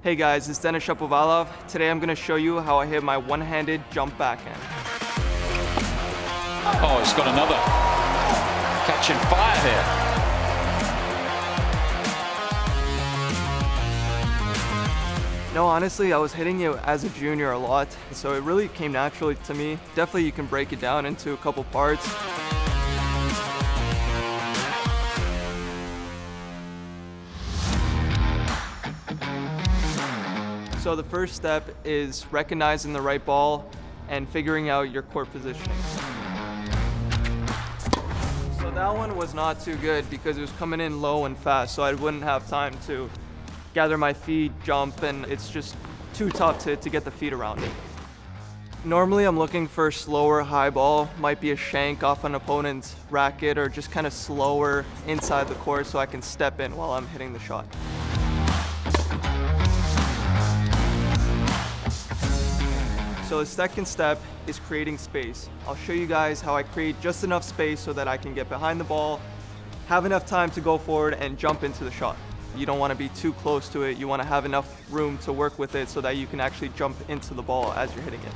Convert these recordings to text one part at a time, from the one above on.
Hey guys, it's Denis Shapovalov. Today I'm gonna show you how I hit my one-handed jump backhand. Oh, it's got another. Catching fire here. No, honestly, I was hitting it as a junior a lot, so it really came naturally to me. Definitely you can break it down into a couple parts. So the first step is recognizing the right ball and figuring out your court positioning. So that one was not too good because it was coming in low and fast, so I wouldn't have time to gather my feet, jump, and it's just too tough to, to get the feet around it. Normally I'm looking for slower high ball, might be a shank off an opponent's racket or just kind of slower inside the court so I can step in while I'm hitting the shot. So the second step is creating space. I'll show you guys how I create just enough space so that I can get behind the ball, have enough time to go forward and jump into the shot. You don't want to be too close to it. You want to have enough room to work with it so that you can actually jump into the ball as you're hitting it.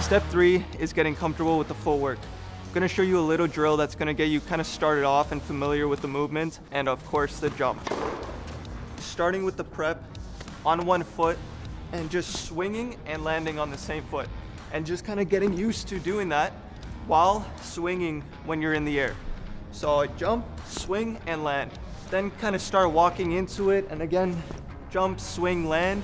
Step three is getting comfortable with the footwork. I'm gonna show you a little drill that's gonna get you kind of started off and familiar with the movement and of course the jump. Starting with the prep, on one foot and just swinging and landing on the same foot and just kind of getting used to doing that while swinging when you're in the air. So jump, swing, and land. Then kind of start walking into it and again, jump, swing, land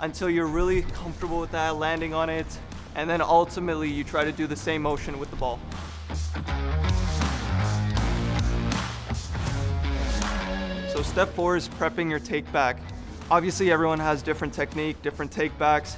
until you're really comfortable with that, landing on it. And then ultimately you try to do the same motion with the ball. So step four is prepping your take back. Obviously everyone has different technique, different takebacks.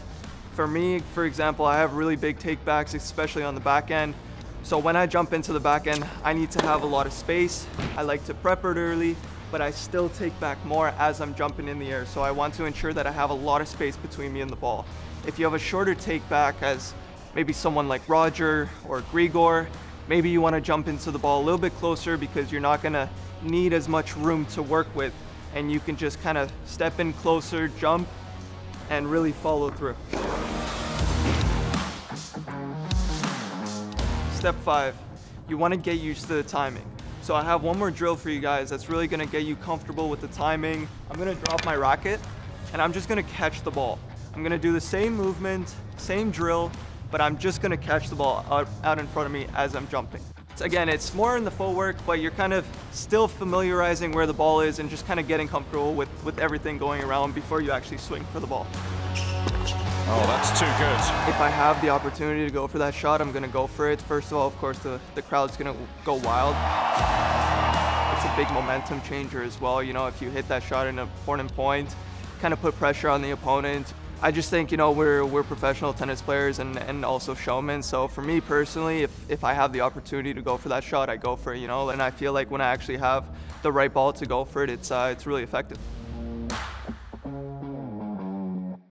For me, for example, I have really big takebacks, especially on the backhand. So when I jump into the backhand, I need to have a lot of space. I like to prep it early, but I still take back more as I'm jumping in the air. So I want to ensure that I have a lot of space between me and the ball. If you have a shorter take back as maybe someone like Roger or Grigor, maybe you want to jump into the ball a little bit closer because you're not going to need as much room to work with and you can just kind of step in closer, jump, and really follow through. Step five, you want to get used to the timing. So I have one more drill for you guys that's really going to get you comfortable with the timing. I'm going to drop my racket and I'm just going to catch the ball. I'm going to do the same movement, same drill, but I'm just going to catch the ball out, out in front of me as I'm jumping. Again, it's more in the footwork, but you're kind of still familiarizing where the ball is and just kind of getting comfortable with, with everything going around before you actually swing for the ball. Oh, that's too good. If I have the opportunity to go for that shot, I'm going to go for it. First of all, of course, the, the crowd's going to go wild. It's a big momentum changer as well. You know, if you hit that shot in an important point, kind of put pressure on the opponent, I just think, you know, we're, we're professional tennis players and, and also showmen. So for me personally, if, if I have the opportunity to go for that shot, I go for it, you know, and I feel like when I actually have the right ball to go for it, it's, uh, it's really effective.